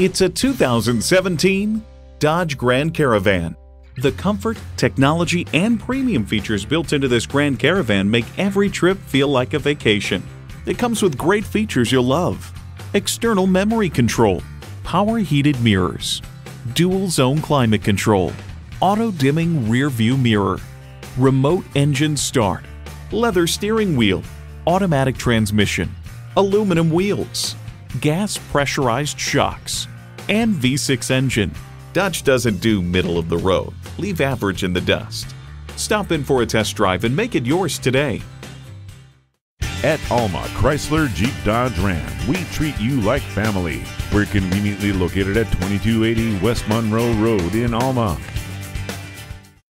It's a 2017 Dodge Grand Caravan. The comfort, technology, and premium features built into this Grand Caravan make every trip feel like a vacation. It comes with great features you'll love. External memory control, power heated mirrors, dual zone climate control, auto dimming rear view mirror, remote engine start, leather steering wheel, automatic transmission, aluminum wheels, gas pressurized shocks, and V6 engine. Dodge doesn't do middle of the road, leave average in the dust. Stop in for a test drive and make it yours today. At Alma Chrysler Jeep Dodge Ram, we treat you like family. We're conveniently located at 2280 West Monroe Road in Alma.